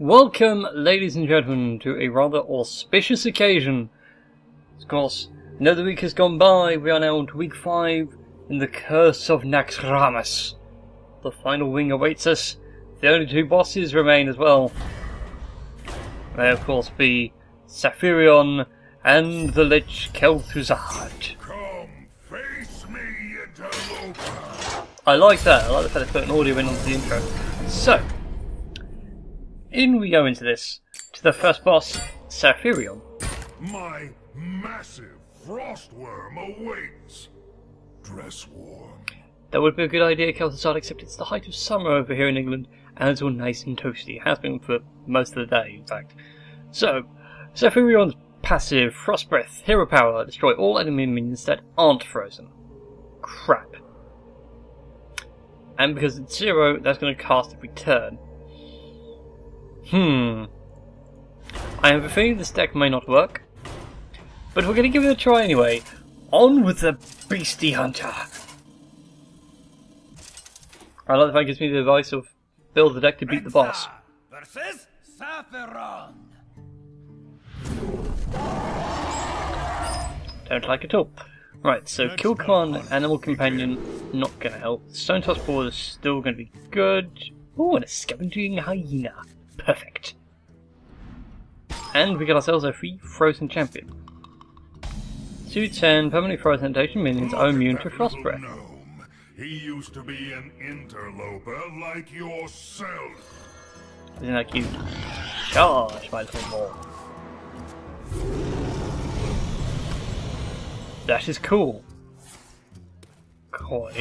Welcome, ladies and gentlemen, to a rather auspicious occasion. Of course, another week has gone by. We are now on to week five in the Curse of Naxxramas. The final wing awaits us. The only two bosses remain as well. They, of course, be Sapphiron and the Lich Kel'Thuzad. Come, face me, interloper. I like that. I like the fact they put an audio in onto the intro. So, in we go into this to the first boss, Sapphiron. My massive frostwyrm awaits. Dress warm. That would be a good idea, Kel'Thuzad, except it's the height of summer over here in England, and it's all nice and toasty. It has been for most of the day, in fact. So, Sapphiron's passive Frost Breath, Hero Power, destroy all enemy minions that aren't frozen. Crap. And because it's zero, that's going to cast every turn. Hmm. I have a feeling this deck may not work, but we're going to give it a try anyway. On with the Beastie Hunter! I like the fact it gives me the advice of build the deck to beat the boss. Versus Saffron. Don't like it all. Right, so Kill Command, Animal Companion, not gonna help. Stonetusk Boar is still gonna be good. Oh, and a Scavenging Hyena. Perfect. And we got ourselves a free Frozen Champion. Suit 10, permanently frozen temptation minions are immune to That Frost Breath. gnome. He used to be an interloper like yourself. Isn't that cute? Charge, my little ball. That is cool. Coin.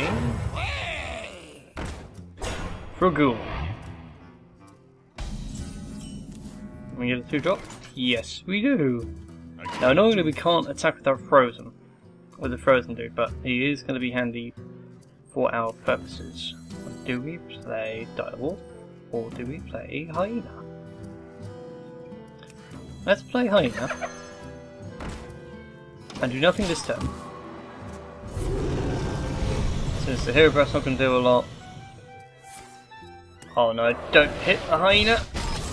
We get a two drop? Yes, we do. Now, normally we can't attack without frozen. With the frozen dude, but he is going to be handy for our purposes. Do we play Direwolf? Or do we play Hyena? Let's play Hyena. And do nothing this turn. Since the Hero Breath's not going to do a lot. Oh no, don't hit the Hyena!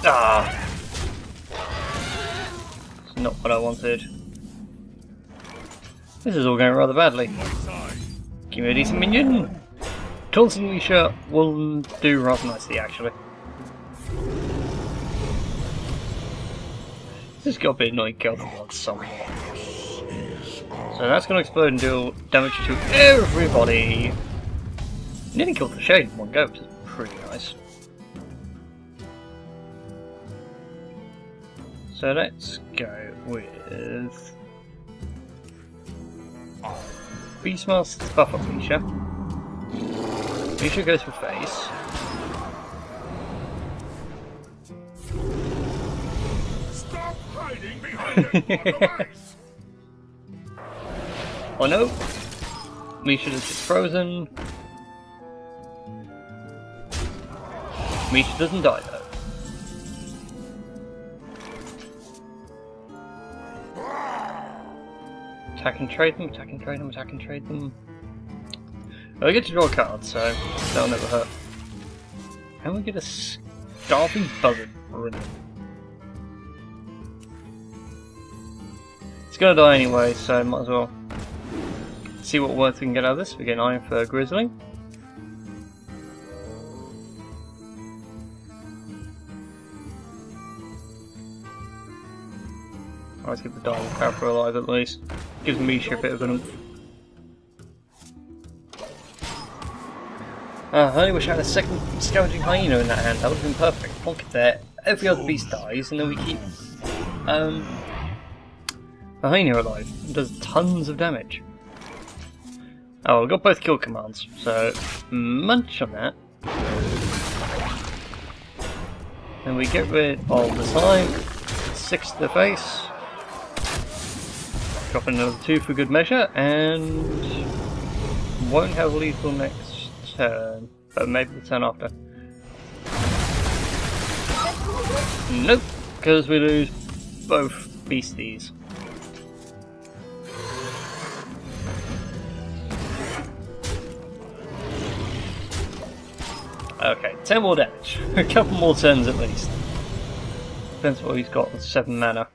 Ah! Not what I wanted. This is all going rather badly. Give me a decent minion! Taunting Leisha will do rather nicely actually. This got to be annoying kill the blood somewhat. So that's going to explode and deal damage to everybody. Nearly killed the shade in one go, which is pretty nice. So let's go with Beastmaster's buff up Misha. Misha goes for face. Stop hiding behind that block of ice. Oh no! Misha is just frozen. Misha doesn't die though. Attack and trade them, attack and trade them, attack and trade them. Well, I get to draw a card, so that'll never hurt. And we get a starving buzzard. It's gonna die anyway, so might as well see what worth we can get out of this. We get an Ironfur Grizzly. Let's keep the Diamond Character alive at least. Gives Misha a bit of an oomph. Uh, I only wish I had a second Scavenging Hyena in that hand, that would have been perfect. Plonk it there, every other beast dies, and then we keep um, the Hyena alive. It does tons of damage. Oh, we've got both kill commands, so munch on that. And we get rid of the slime, six to the face, drop another two for good measure, and won't have lethal next turn, but maybe the turn after. Nope, because we lose both beasties. Okay, 10 more damage. A couple more turns at least. depends what he's got with 7 mana.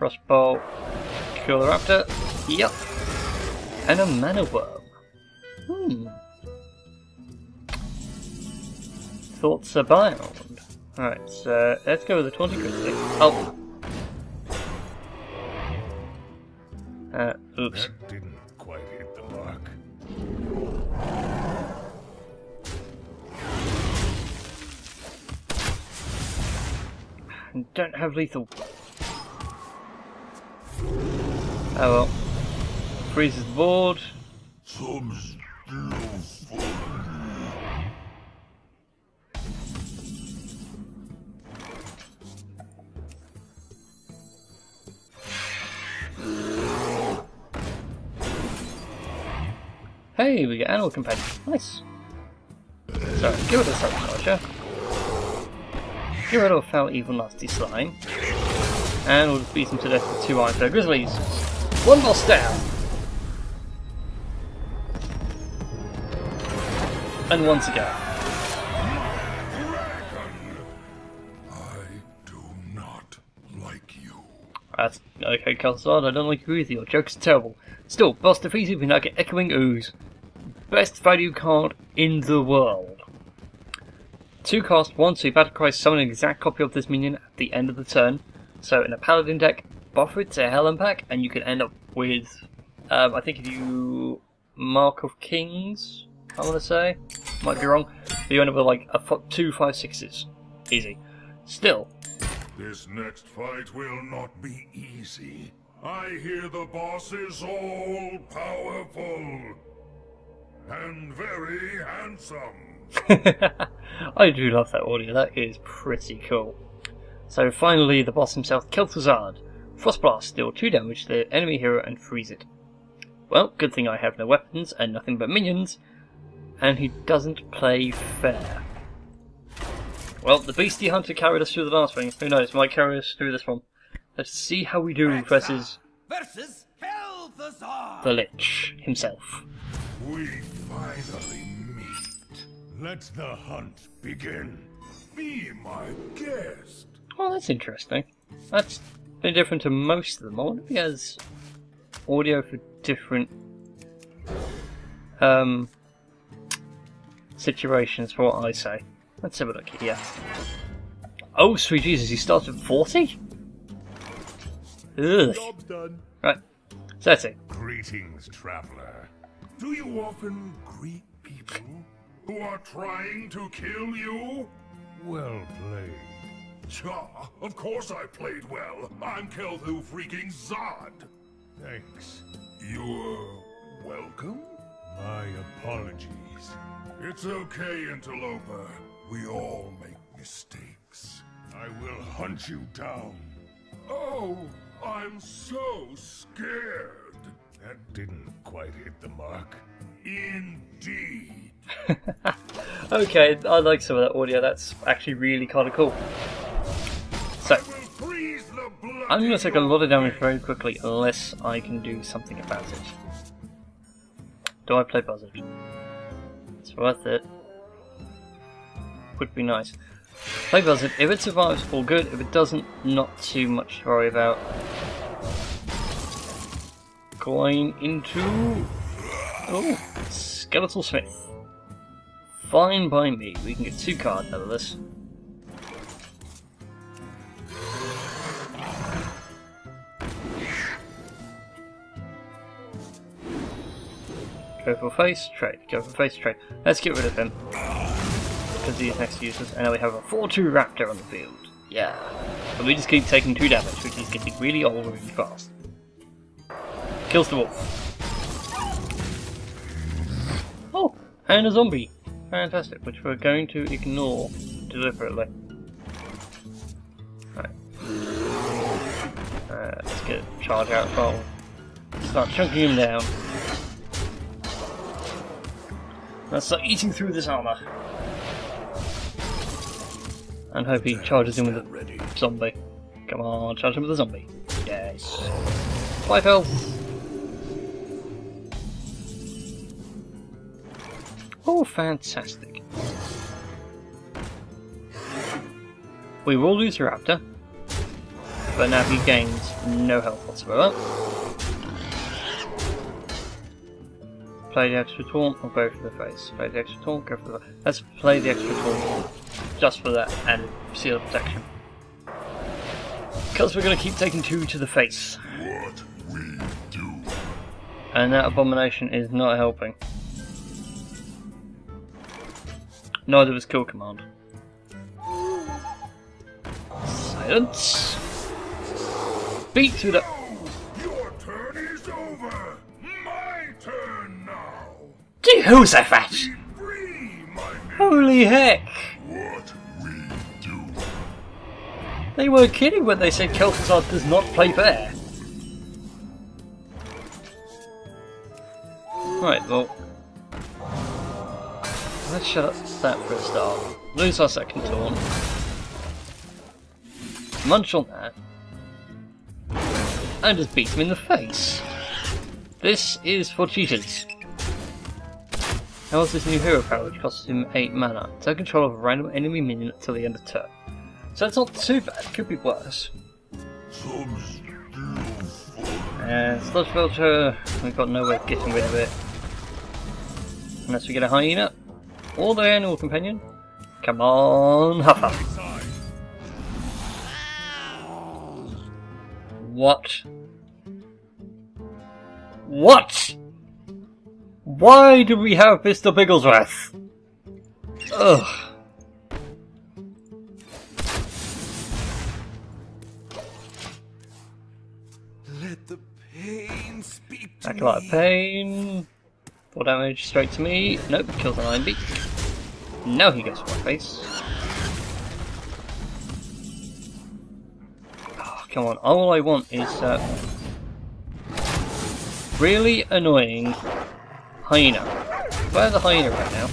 Frostbolt, kill the raptor, yep. And a Mana Wyrm. Hmm. Thoughts abound. Alright, so let's go with the 20 critic. Oh! Uh, oops. That didn't quite hit the mark. Don't have lethal. Oh well. Freezes the board. Some still fun. Hey, we get animal companion. Nice. So, give it a sabotager. Get rid of foul, evil, nasty slime. And we'll just beat him to death with two Iron Grizzlies. One boss down! And once again. I do not like you. That's okay, Calzad, I don't like you either. Your joke's terrible. Still, boss defeated, we now get Echoing Ooze. Best value card in the world. Two cost, one, you battle cry summon an exact copy of this minion at the end of the turn. So in a paladin deck, buffer it to Helen Pack, and you can end up with, um, I think if you Mark of Kings, I want to say, might be wrong, but you end up with like a f- two five sixes, easy. Still, This next fight will not be easy. I hear the boss is all powerful and very handsome. I do love that audio, that is pretty cool. So finally, the boss himself, Kel'Thuzad. Frostblast, deal 2 damage to the enemy hero and freeze it. Well, good thing I have no weapons and nothing but minions, and he doesn't play fair. Well, the Beastie Hunter carried us through the last thing. Who knows, might carry us through this one. Let's see how we do versus Versus Kel'Thuzad! the Lich himself. We finally meet. Let the hunt begin. Be my guest. Well, that's interesting. That's been different to most of them. I wonder if he has audio for different um, situations for what I say. Let's have a look here. Oh, sweet Jesus, he starts at 40? Ugh. Job's done. Right, so that's it. Greetings, traveler. Do you often greet people who are trying to kill you? Well played. Cha, of course I played well. I'm Kelthu freaking Zod. Thanks. You're welcome? My apologies. It's okay, Interloper. We all make mistakes. I will hunt you down. Oh, I'm so scared. That didn't quite hit the mark. Indeed. Okay, I like some of that audio. That's actually really kind of cool. So, I will freeze the blood. I'm going to take a lot of damage very quickly unless I can do something about it. Do I play Buzzard? It's worth it. Would be nice. Play Buzzard. If it survives, all good. If it doesn't, not too much to worry about. Going into... Oh, Skeletal Smith. Fine by me. We can get two cards out of this. Go for face, trade. Go for face, trade. Let's get rid of him. Because he's next to useless. And now we have a 4-2 raptor on the field. Yeah. But we just keep taking 2 damage, which is getting really old really fast. Kills the wolf. Oh, and a zombie. Fantastic, which we're going to ignore deliberately. Right. Uh, let's get a charge out roll. Start chunking him down. Let's start eating through this armor. And hope he charges in with a zombie. Come on, charge him with a zombie. Yes. Five health. Oh, fantastic. We will lose raptor. but now he gains no health whatsoever. Play the extra taunt or go for the face. Play the extra taunt, go for the Let's play the extra taunt just for that and seal protection. Because we're going to keep taking two to the face. What we do. And that abomination is not helping. Neither was kill command. Silence. Beat through the. Jehoshaphat! Holy heck! They were kidding when they said Kel'Thuzad does not play fair. Right, well. Let's shut up that for a start. Lose our second taunt. Munch on that. And just beat him in the face. This is for cheaters. How is this new hero power which costs him 8 mana? Take control of a random enemy minion until the end of turn. So that's not too bad, could be worse. And Sludge Vulture, we've got no way of getting rid of it. Unless we get a hyena. Or the animal companion. Come on, side. What? What? Why do we have Mr. Bigglesworth? Ugh. Let the pain speak to lot of. Pain. Four damage straight to me. Nope, kills an Iron Beak. Now he goes for my face. Oh, come on, all I want is uh, really annoying hyena. Where's the hyena right now?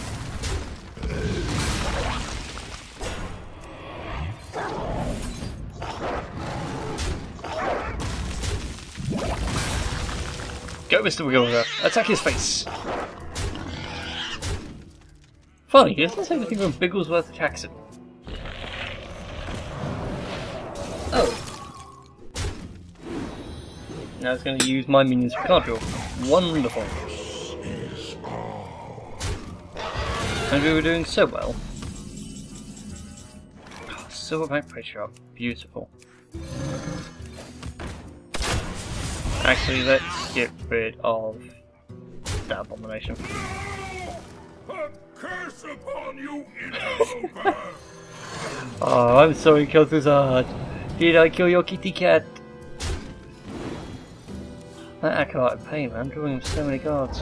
Go, Mr. Wigglesworth. Attack his face. Funny, he doesn't say anything when Bigglesworth him. Oh. Now it's going to use my minions for card. Wonderful. And we were doing so well. Ah, oh, Silverback pressure up. Beautiful. Actually, let's get rid of that abomination. A curse upon you. Oh, I'm sorry, Kel'Thuzad. Did I kill your kitty cat? That acolyte of pain, man, drawing him so many cards.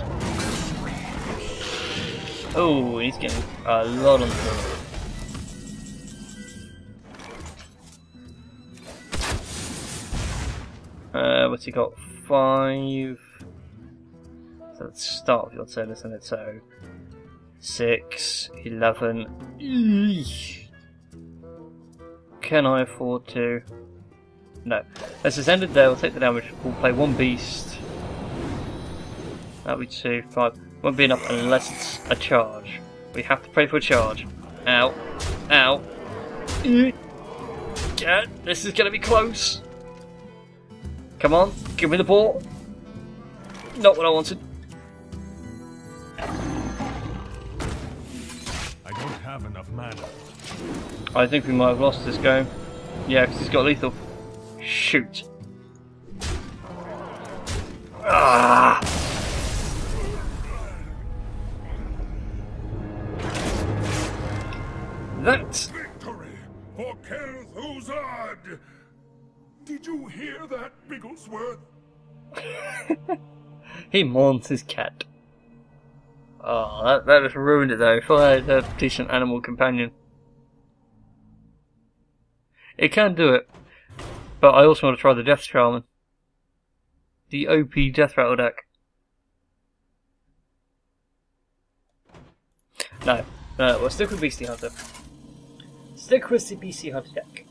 Oh, he's getting a lot on the. Uh, what's he got? Five. So let's start with your turn, isn't it? So, six, eleven. Eesh. Can I afford to? No. Let's just end it there. We'll take the damage. We'll play one beast. That'll be two, five. Won't be enough unless it's a charge. We have to pray for a charge. Ow. Ow. Yeah, this is gonna be close. Come on, give me the ball. Not what I wanted. I don't have enough mana. I think we might have lost this game. Yeah, because he's got lethal. Shoot. Ah! That Victory for Kel'Thuzad. Did you hear that, Bigglesworth? he mourns his cat. Oh, that, that just ruined it though. If I had a decent animal companion. It can do it, but I also want to try the Death Shaman. The OP Death Rattle deck. No, no, we'll stick with Beastie Hunter. Stick with the Beastie Hunter deck.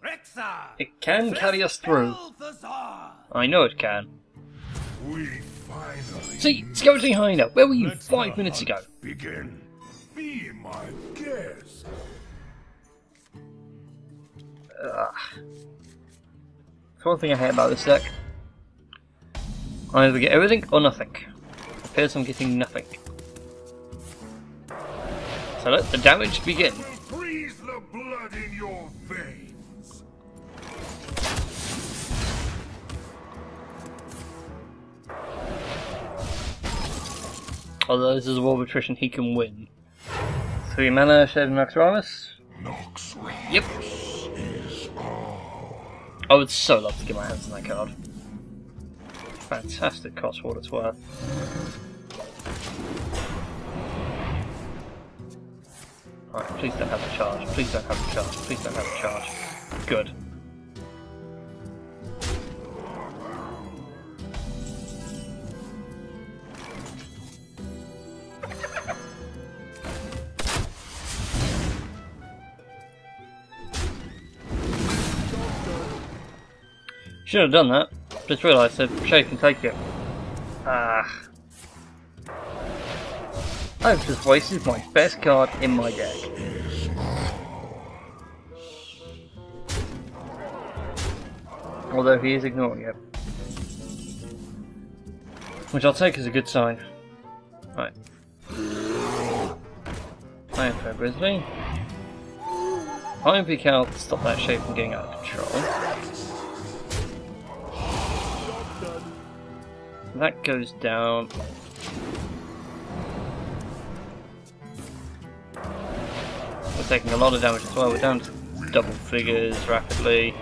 Rexxar! It can carry us through. I know it can. We finally See, Skeleton Hyena, where were you Let five minutes ago? hunt Begin. Be my guest. Ugh. That's one thing I hate about this deck. I either get everything or nothing. It appears I'm getting nothing. So let the damage begin. freeze the blood in your veins. Although this is a war of attrition, he can win. Three mana, Shade of Naxxramas. Nox Yep. I would so love to get my hands on that card. Fantastic cost what it's worth. Alright, please don't have a charge. Please don't have a charge. Please don't have a charge. Good. Should have done that. Just realised that Shay can take it. Ah. I've just wasted my best card in my deck. Although he is ignoring it. Which I'll take as a good sign. Right. I am Fair Grizzly. Ironbeak out to stop that shape from getting out of control. That goes down. Taking a lot of damage as well. We're down to double figures rapidly.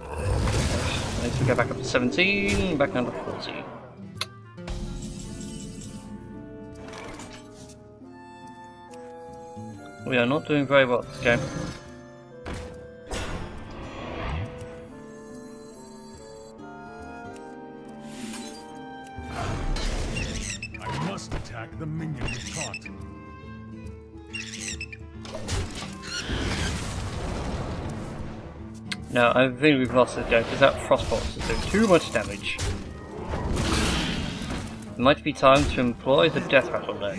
At least we go back up to 17, back down to 40. We are not doing very well this game. No, I think we've lost this game because that Frostbolt is doing too much damage. It might be time to employ the Death Rattle deck.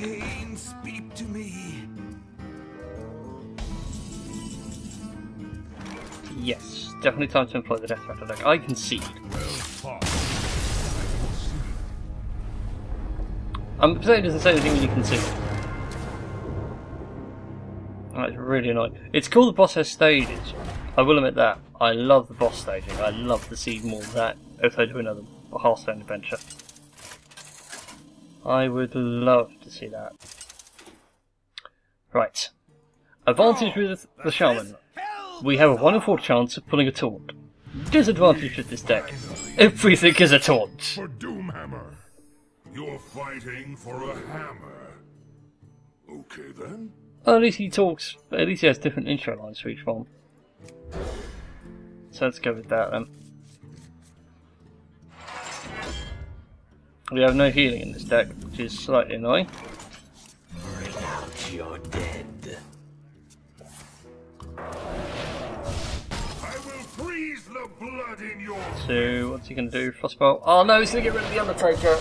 Yes, definitely time to employ the Death Rattle deck. I concede. Saying it doesn't say anything when you concede. That's really annoying. It's cool the boss has stages. I will admit that. I love the boss staging. I love to see more of that if they do another Hearthstone adventure. I would love to see that. Right. Advantage with the Shaman. We have a 1 in 4 chance of pulling a taunt. Disadvantage with this deck. Everything is a taunt. For Doomhammer. You're fighting for a hammer. Okay then. Well, at least he talks, at least he has different intro lines for each one. So let's go with that then. We have no healing in this deck, which is slightly annoying. Bring out your dead. I will freeze the blood in your So, what's he gonna do? Frostbolt? Oh no, he's gonna get rid of the Undertaker!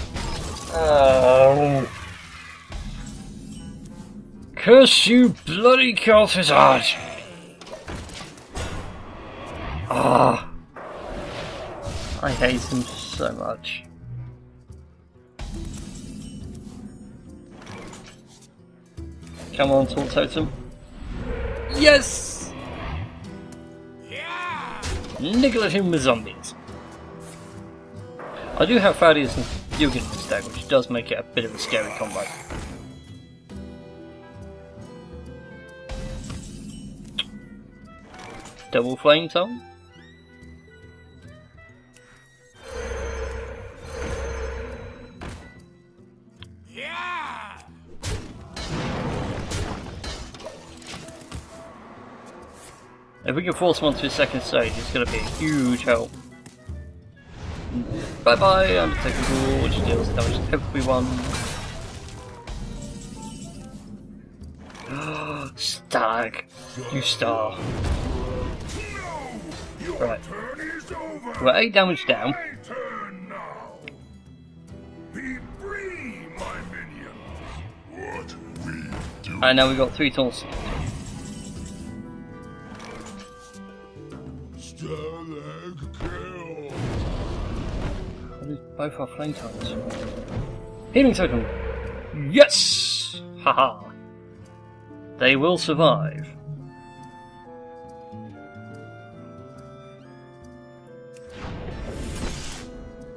Oh. Curse you, bloody Kel'Thuzad! Ah. I hate him so much. Come on, Taunt Totem. Yes! Niggle at him with zombies. I do have Thaddius and Yugen in this deck, which does make it a bit of a scary combo. Double Flame Tongue? If we can force him onto his second stage, it's going to be a huge help. Bye bye, Undertaker Rule, which deals damage to everyone. Stag, you star. Right. turn is over. We're 8 damage down. My turn now. Be free, my minions. What we do. And now we've got 3 taunts. Both are flame types. Healing totem! Yes! Haha! They will survive.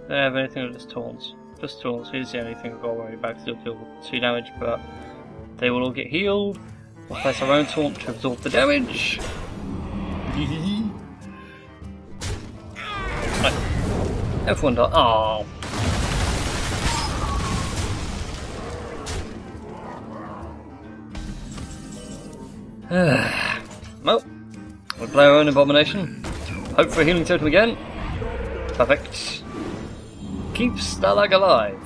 Don't have anything with just taunts. Just taunts. Here's the only thing I've got to worry about. Still deal 2 damage, but they will all get healed. We'll place our own taunt to absorb the damage. F1 dot. Oh. well, we'll play our own abomination. Hope for a healing totem again. Perfect. Keep Stalagg alive.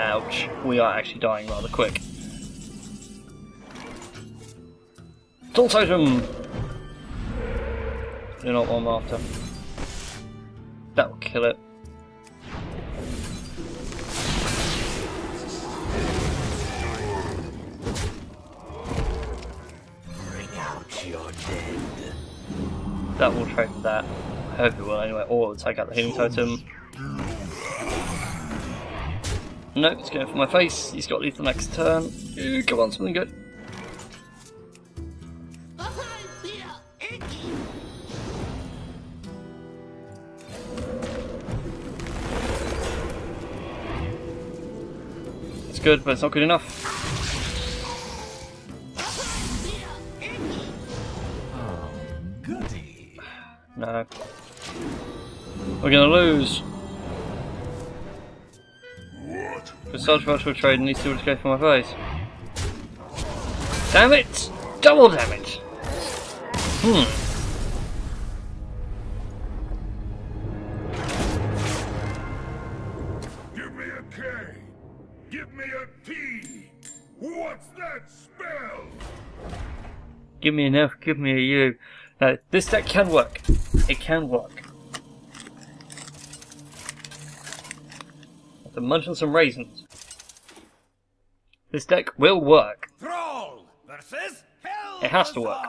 Ouch, we are actually dying rather quick. Tool totem! You're not what I'm after. That'll kill it. Bring out your dead. That will trade for that. I hope it will anyway, or it'll take out the healing totem. No, it's going for my face. He's got lethal next turn. Ooh, come on, something good. Good, but it's not good enough. Goody. No. We're gonna lose. What? The such virtual trade needs to go for my face. Damn it! Double damage! Hmm. Give me a. Give me a T. What's that spell? Give me an F, give me a U. No, this deck can work. It can work. Have to munch on some raisins. This deck will work. Thrall versus Hell. It has to work.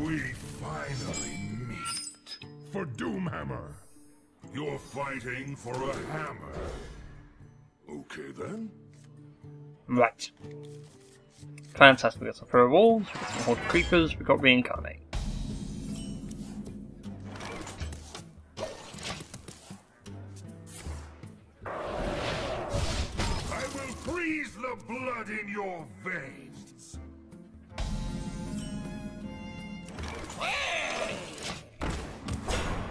We finally meet. For Doomhammer. You're fighting for a hammer. Okay then. Right. Fantastic. We've got some Furrow Walls, we've got some Horde Creepers, we've got Reincarnate. I will freeze the blood in your veins.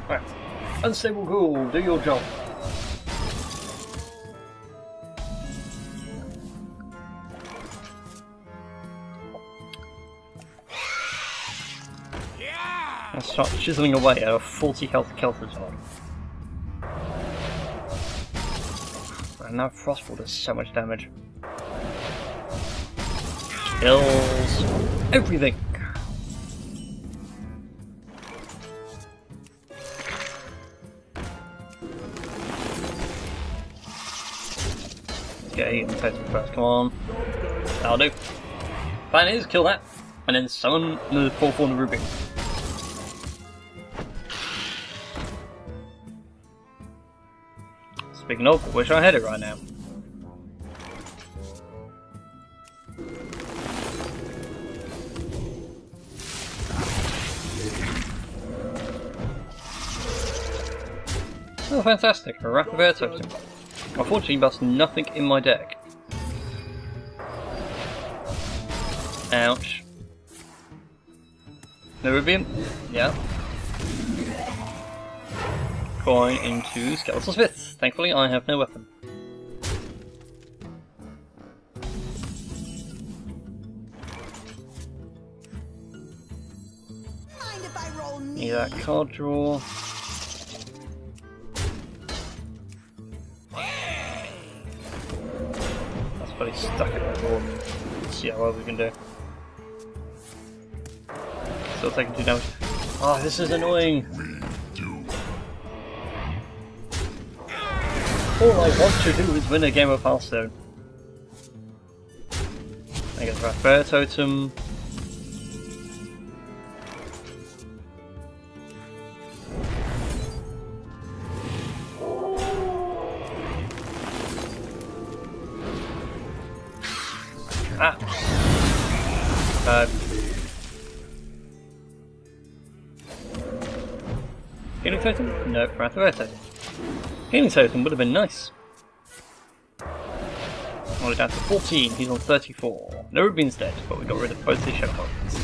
Right. Unstable Ghoul, do your job. Start chiseling away at a 40 health Kel'Thuzad. And now Frostfall does so much damage. Kills everything. Get and first, come on. That'll do. Plan is kill that, and then summon the fourth one Ruby. Of, wish I had it right now. Oh, fantastic! A of Air Totem. Unfortunately, that's nothing in my deck. Ouch. Nerubian? Yeah. Coin into Skeletal Smith. Thankfully, I have no weapon. Mind if I roll Need that card draw. That's pretty stuck in the board. Let's see how well we can do. Still taking two damage. Oh, this is annoying. all I want to do is win a game of Hearthstone. I get the Raphael Totem. Ah! Uh. Um, Healing Totem? No, Raphael Totem. Healing totem would have been nice. Only down to 14, he's on 34. No Rubin's dead, but we got rid of both his shadow points.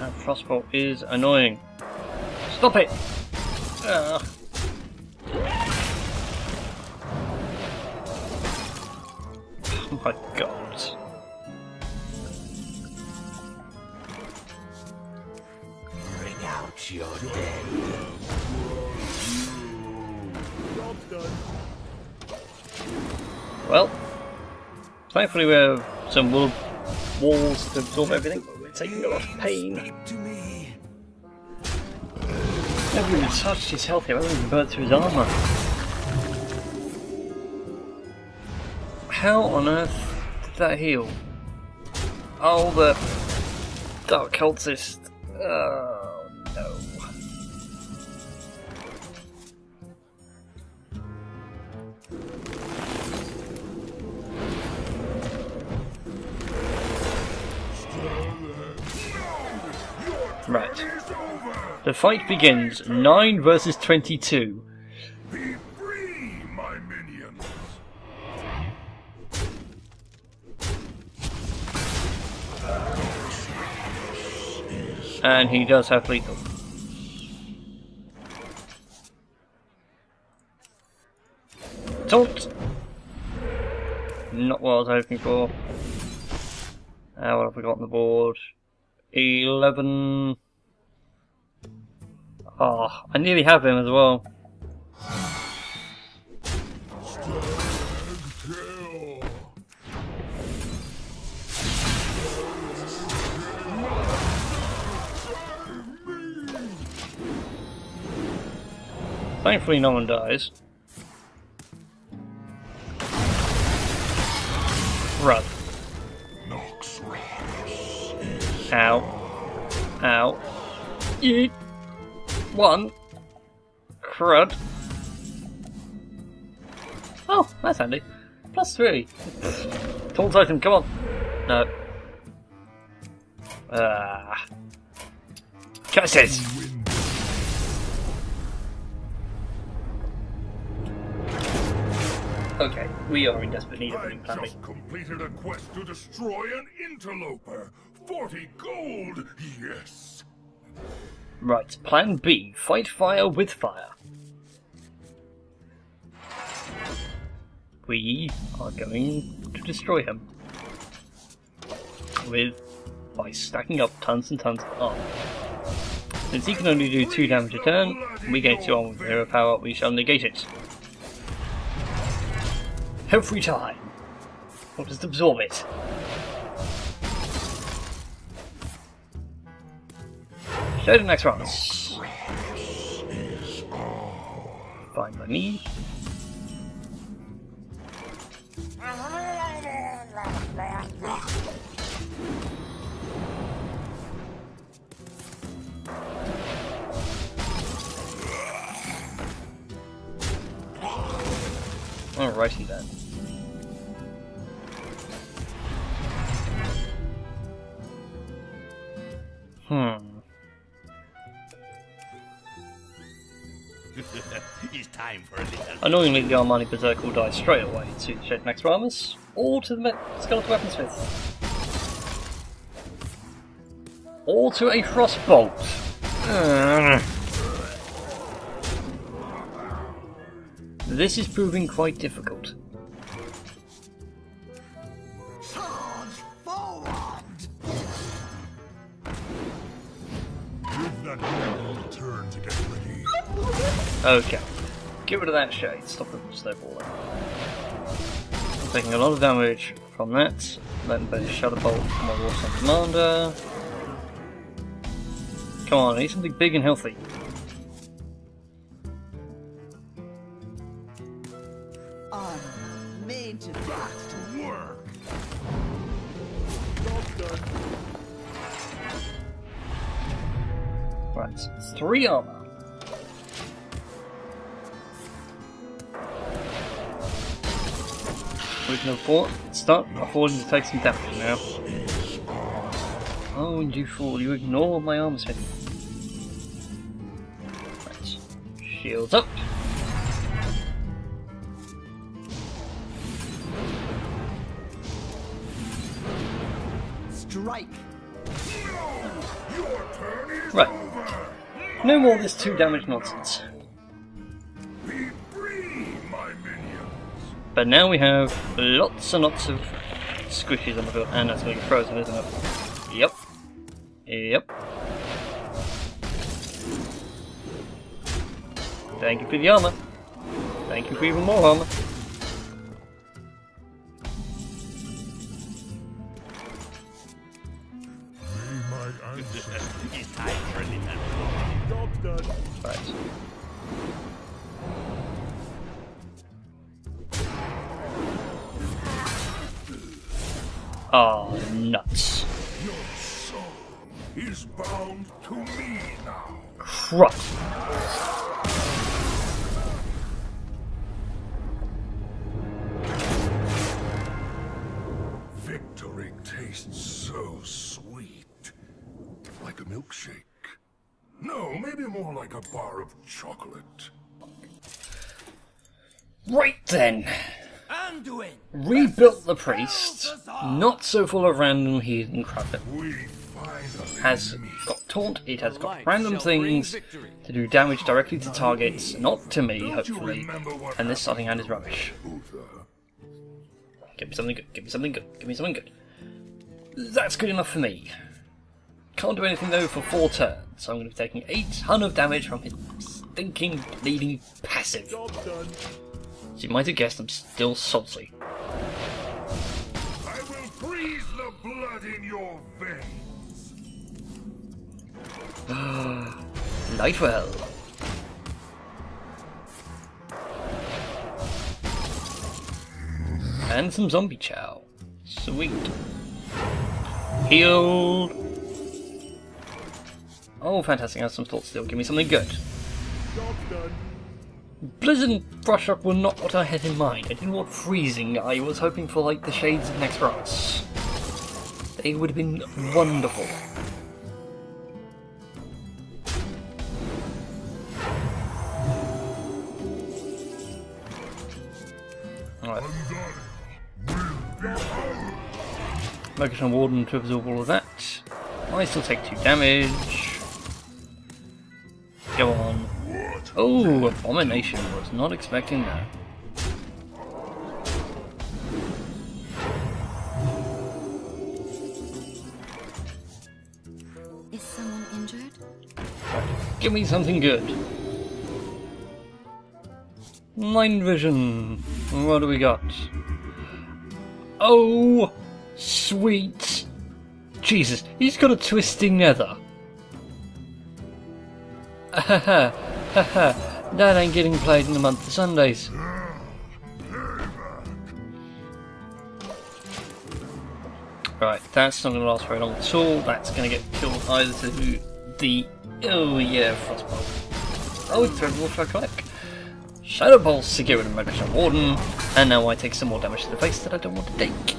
That frostbolt is annoying. Stop it! Ugh. My god. Bring out your dead. Well, thankfully we have some walls to absorb everything, but we're taking a lot of pain. Never even touched his health yet, we haven't even burnt through his armour. How on earth did that heal? Oh, the Dark Cultist. Oh, no. Right. The fight begins 9 versus 22. And he does have lethal. Taunt! Not what I was hoping for. Uh, what have we got on the board? 11. Oh, I nearly have him as well. Thankfully, no one dies. Run. Ow. Ow. Yeet. One. Crud. Oh, that's handy. Plus three. Taunt item, come on. No. Ah. Curses! Okay, we are in desperate need of a I new plan B. just completed a quest to destroy an interloper. 40 gold, yes. Right, plan B. Fight fire with fire. We are going to destroy him. With by stacking up tons and tons of armor. Since he can only do 2 damage a turn, we gain 2 armor with hero power, we shall negate it. Every time! We'll just absorb it. Shadow next round. Fine by me. Alrighty then. Hmm. it's time for a little. Annoyingly, the Amani Berserk will die straight away to Shed Max Ramus, or to the Me- Skeletal Weaponsmith. Or to a Frostbolt. Ugh. This is proving quite difficult. Okay. Get rid of that shade, stop the snowballing. Taking a lot of damage from that. Then base Shadow Bolt from my Warsong Commander. Come on, I need something big and healthy. I'm made to back to work. That's three armor. We can afford, start affording to take some damage now. Oh, and you fool, you ignore my arms set. Right. Shields up. Strike. Your turn is Right. No more of this two damage nonsense. But now we have lots and lots of squishies on the field, and that's going to get frozen, isn't it? Yep. Yep. Thank you for the armor. Thank you for even more armor. Oh, nuts. Your soul is bound to me now. Crud. Victory tastes so sweet. Like a milkshake. No, maybe more like a bar of chocolate. Right then. Anduin. Rebuilt the priest. Not so full of random heathen crap. It has got taunt, it has got random things to do damage directly to targets, not to me, hopefully. And this starting hand is rubbish. Give me something good, give me something good, give me something good. That's good enough for me. Can't do anything though for four turns, so I'm going to be taking a ton of damage from his stinking, bleeding passive. You might have guessed I'm still salty. I will freeze the blood in your veins. Lightwell. And some zombie chow. Sweet. Healed. Oh, fantastic. I have some thoughts still. Give me something good. Blizzard and Brushrock were not what I had in mind. I didn't want freezing. I was hoping for, like, the shades of next Naxxramas. They would have been wonderful. Alright. Mogu'shan Warden to absorb all of that. I still take two damage. Go on. Oh, Abomination. Was not expecting that. Is someone injured? Give me something good. Mind vision. What do we got? Oh, sweet. Jesus, he's got a twisting nether. That ain't getting played in the month of Sundays. Right, that's not going to last very long at all. That's going to get killed either to the. Oh, yeah, Frostbolt. Oh, terrible click. Shadow Pulse to get rid of Mogu'shan Warden, and now I take some more damage to the face that I don't want to take.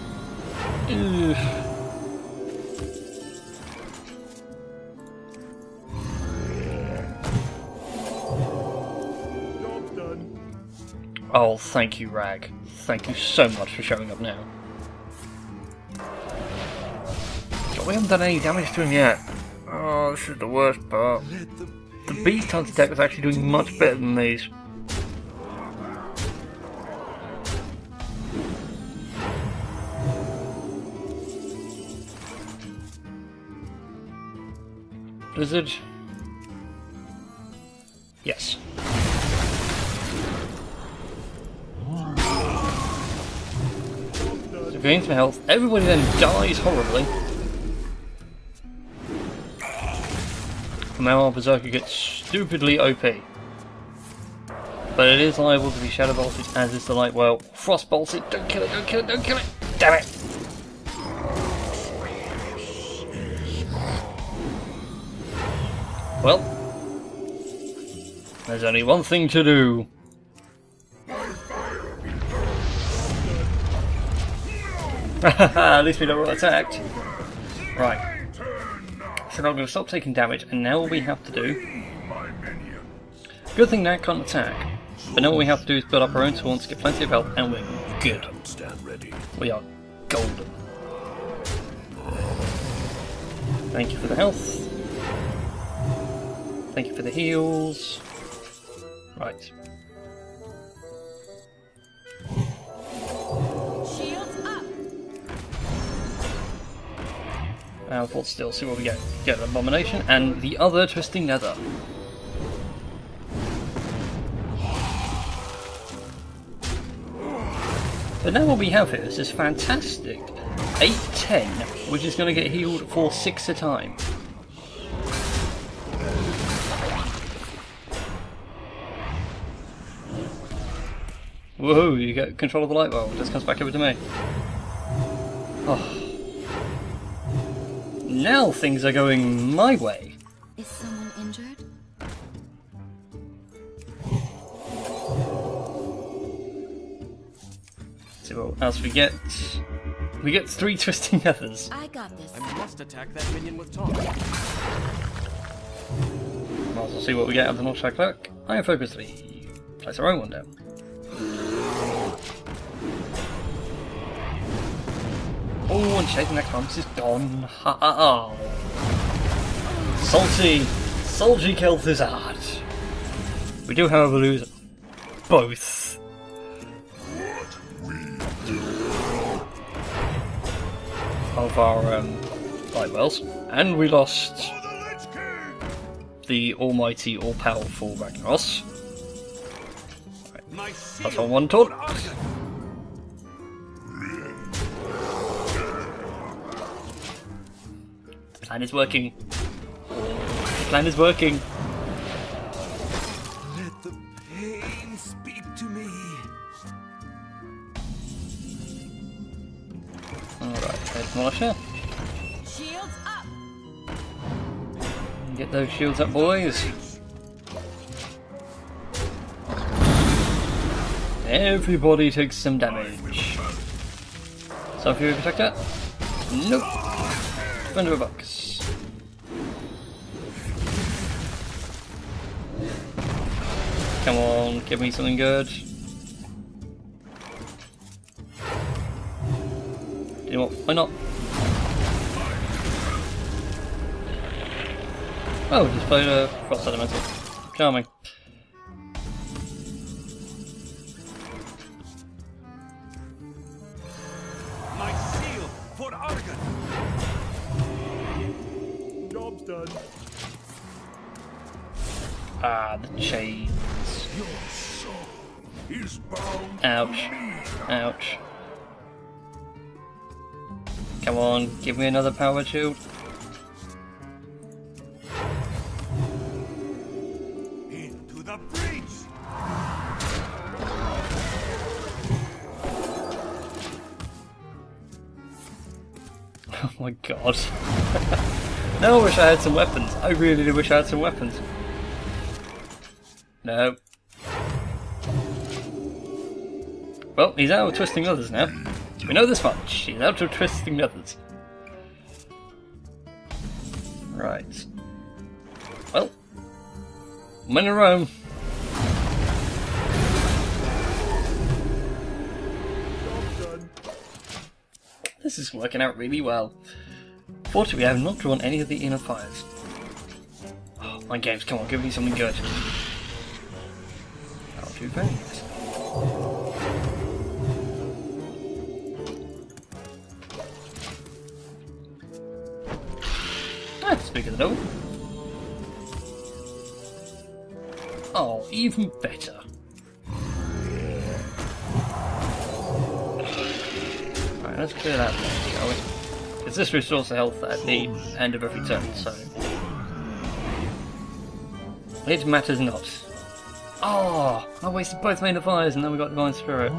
Ugh. Oh, thank you, Rag. Thank you so much for showing up now. God, we haven't done any damage to him yet. Oh, this is the worst part. The The Beast Hunter deck was actually doing much better than these. Blizzard. Yes. So gain some health. Everybody then dies horribly. Amani Berserker gets stupidly OP. But it is liable to be Shadow Bolted, as is the Light Well. Frost Bolted, don't kill it, don't kill it, don't kill it! Damn it! Well, There's only one thing to do. At least we don't get attacked. Right. So now I'm going to stop taking damage, and now what we have to do... Good thing that can't attack. But now what we have to do is build up our own taunt to get plenty of health, and we're good. Stand ready. We are golden. Thank you for the health. Thank you for the heals. Right. Now still, see what we get. Get an abomination and the other twisting nether. But now what we have here is this fantastic 810, which is going to get healed for 6 a time. Woohoo, you get control of the light bulb. This comes back over to me. Oh. Now things are going my way. Is someone injured? See what else we get. We get three twisting nethers. I got this. I must attack that minion with taunt. Might as well see what we get out of the Northshire Cleric. Iron Focus 3. Place our own one down. Oh, and shaking Shading Necrons is gone. Ha ha ha. Salty, salty Kel'Thuzad. We do, however, lose both. Of our um, light wells, and we lost the Lich King! the almighty, all-powerful Ragnaros. My That's on one taunt. Plan is working. The plan is working. Let the pain speak to me. Alright, head Demolisher. Shields up. Get those shields up, boys. Everybody takes some damage. Sunfury Protector? Nope. Defender of Come on, give me something good. You know what? Why not? Oh, just played a Frost Elemental. Charming. Me another power shield. Into the breach. Oh my god. now I wish I had some weapons. I really do wish I had some weapons. No. Well, he's out of twisting nethers now. We know this much. He's out of twisting nethers. Right. Well. When in Rome. This is working out really well. Fortunately, we have not drawn any of the inner fires. Oh, my games, come on, give me something good. I'll do things. That's bigger than old. Oh, even better. Right, let's clear that then, shall we? Because this restores the health at the end of every turn, so... It matters not. Oh, I wasted both main fires and then we got Divine Spirit.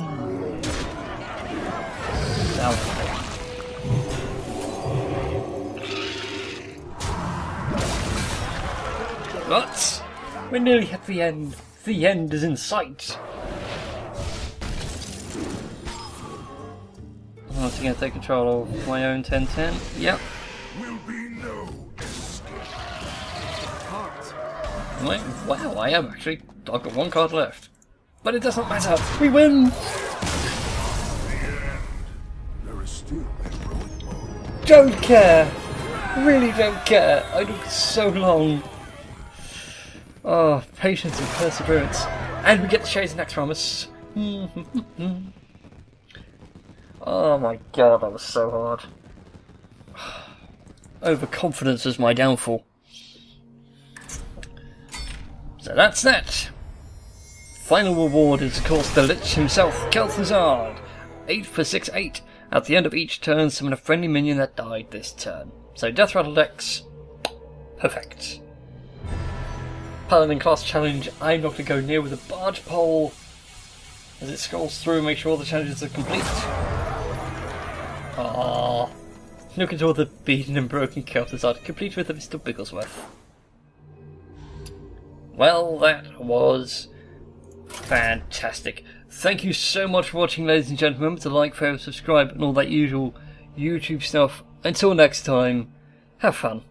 But We're nearly at the end. The end is in sight. I'm going to take control of my own 1010. Yep. Will be no escape. Wow, I am actually. I've got one card left. But it doesn't matter. We win! There is still heroic mode. Don't care. Really don't care. I took so long. Oh, patience and perseverance. And we get the Shades of Naxxramas. oh my god, that was so hard. Overconfidence is my downfall. So that's that. Final reward is, of course, the Lich himself, Kel'Thuzad. 8 for 6 8. At the end of each turn, summon a friendly minion that died this turn. So, Death Rattle Dex. Perfect. Paladin class challenge, I'm not going to go near with a barge pole. As it scrolls through, make sure all the challenges are complete. Ah, Look at all the beaten and broken Kel'Thuzad, complete with Mr. Bigglesworth. Well, that was fantastic. Thank you so much for watching, ladies and gentlemen. To like, favorite, subscribe, and all that usual YouTube stuff. Until next time, have fun.